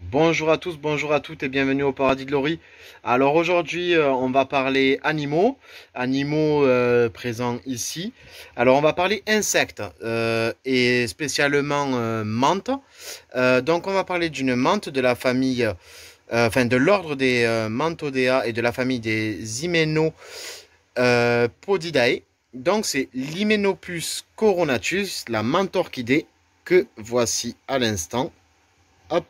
Bonjour à tous, bonjour à toutes et bienvenue au Paradis de Laurie. Alors aujourd'hui, euh, on va parler animaux, animaux euh, présents ici. Alors on va parler insectes euh, et spécialement menthe. donc on va parler d'une menthe de la famille, enfin de l'ordre des Manthodea et de la famille des Hymenopodidae. donc c'est l'Hymenopus coronatus, la menthe orchidée que voici à l'instant. Hop.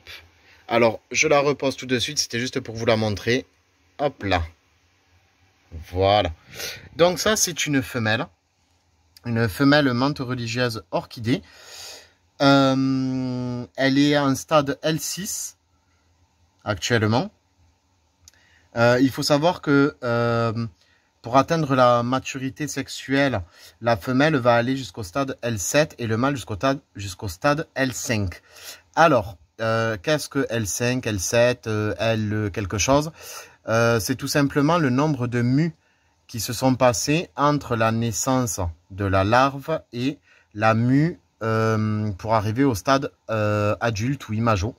Alors, je la repose tout de suite. C'était juste pour vous la montrer. Hop là. Voilà. Donc ça, c'est une femelle. Une femelle menthe religieuse orchidée. Euh, elle est en stade L6 actuellement. Euh, il faut savoir que euh, pour atteindre la maturité sexuelle, la femelle va aller jusqu'au stade L7 et le mâle jusqu'au stade L5. Alors, euh, qu'est-ce que L5, L7, euh, L quelque chose? Euh, C'est tout simplement le nombre de mus qui se sont passés entre la naissance de la larve et la mue pour arriver au stade adulte ou imago.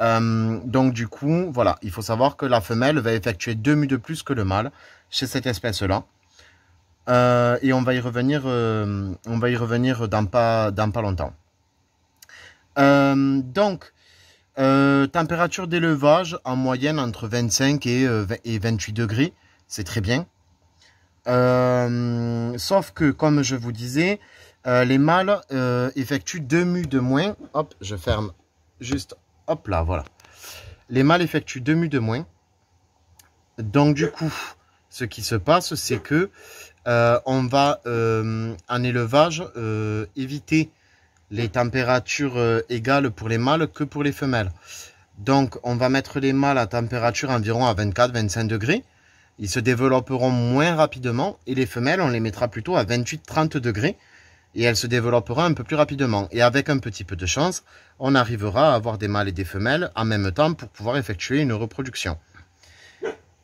donc du coup, voilà, il faut savoir que la femelle va effectuer deux mus de plus que le mâle chez cette espèce-là. et on va y revenir, on va y revenir dans dans pas longtemps. Euh, donc, euh, température d'élevage en moyenne entre 25 et, 28 euh, degrés. C'est très bien. sauf que, comme je vous disais, les mâles effectuent deux mus de moins. Hop, je ferme juste. Hop là, voilà. Les mâles effectuent deux mus de moins. Donc, du coup, ce qui se passe, c'est que on va en élevage éviter les températures euh, égales pour les mâles que pour les femelles. Donc, on va mettre les mâles à température environ à 24-25 degrés. Ils se développeront moins rapidement et les femelles, on les mettra plutôt à 28-30 degrés et elles se développeront un peu plus rapidement. Et avec un petit peu de chance, on arrivera à avoir des mâles et des femelles en même temps pour pouvoir effectuer une reproduction.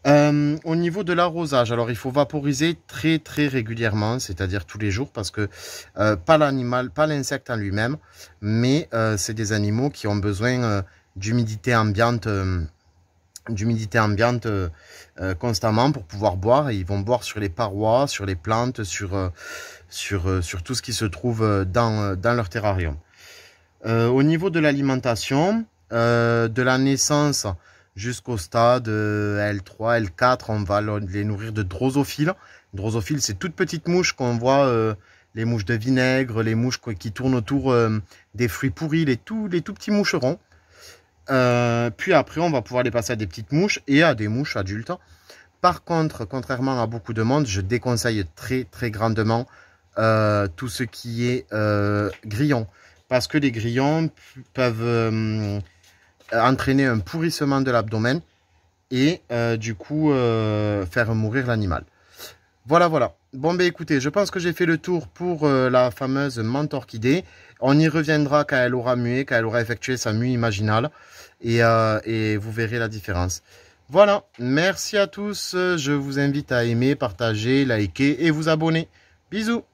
Euh, au niveau de l'arrosage, alors il faut vaporiser très très régulièrement, c'est-à-dire tous les jours, parce que euh, pas l'animal, pas l'insecte en lui-même, mais euh, c'est des animaux qui ont besoin d'humidité ambiante, d'humidité ambiante constamment pour pouvoir boire. Ils vont boire sur les parois, sur les plantes, sur sur sur tout ce qui se trouve dans dans leur terrarium. au niveau de l'alimentation, de la naissance jusqu'au stade euh, L3, L4, on va les nourrir de drosophiles. Drosophiles, c'est toutes petites mouches qu'on voit, euh, les mouches de vinaigre, les mouches qui tournent autour euh, des fruits pourris, les tout, petits moucherons. puis après, on va pouvoir les passer à des petites mouches et à des mouches adultes. Par contre, contrairement à beaucoup de monde, je déconseille très très grandement tout ce qui est grillon. Parce que les grillons peuvent euh, entraîner un pourrissement de l'abdomen et euh, du coup euh, faire mourir l'animal. Voilà, voilà. Bon, ben écoutez, je pense que j'ai fait le tour pour la fameuse menthe orchidée. On y reviendra quand elle aura mué, quand elle aura effectué sa mue imaginale. Et, et vous verrez la différence. Voilà, merci à tous. Je vous invite à aimer, partager, liker et vous abonner. Bisous